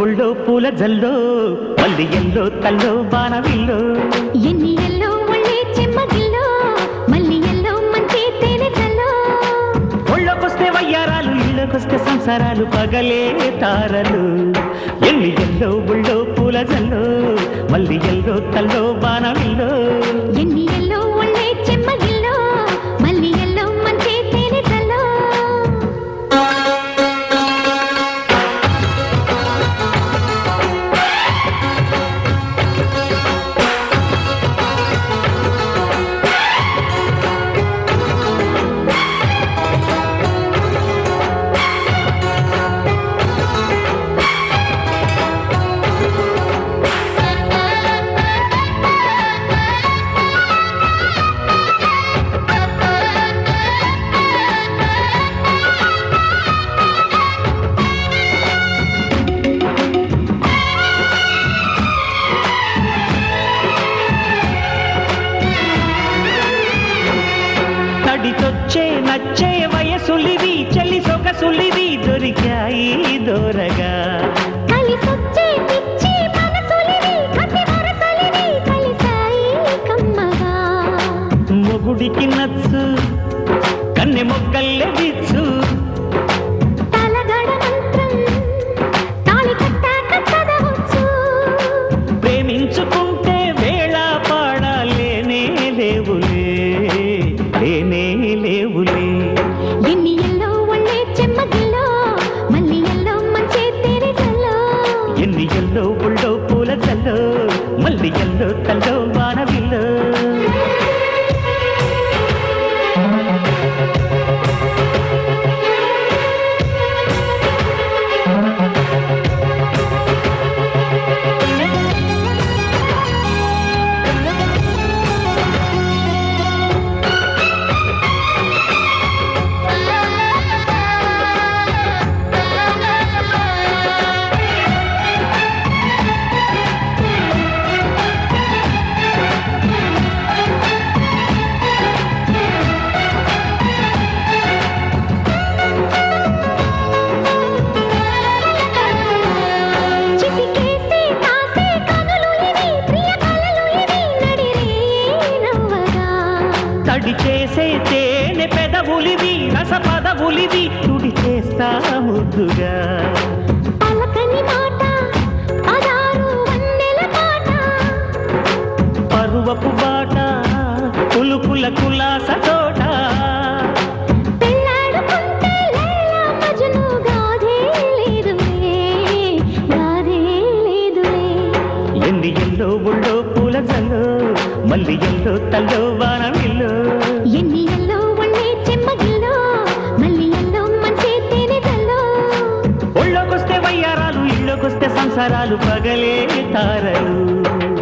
జల్లో మల్లి yellow తల్లో బాణవిల్లో. ఎన్ని yellow ఒళ్ళే చెమ్మగిల్లో మళ్ళీ ఎల్లో మంచి తేనె చల్లో ఒళ్ళొకొస్తే వయ్యారాలు ఇళ్ళకొస్తే సంసారాలు పగలే తారలు. ఎల్లి ఎల్లో బుళ్ళో పూల జల్లో మల్లి ఎల్లో తల్లో బాణవిల్లో. ఎన్ని నచ్చే వయసులివి చెలి సొగసులివి దొరికాయి దోరగా. మొగుడికి నచ్చు కన్నె మొక్కల్లే విచ్చు. ప్రేమించుకుంటే వేళ పాడాలేనే లేవులే లేనే లేవులే. మల్లి ఎల్లో తేనె పెదవులివి రస పదవులివి తుడి చేస్తా ముద్దుగా. పలకని మాట పరువపు బాట పులుపుల కులాస తోట. ఎన్ని ఎల్లో బుళ్ళో పూల జల్లో మల్లి ఎల్లో తల్లో వానవిల్లో అవసరాలు పగలే తారలు.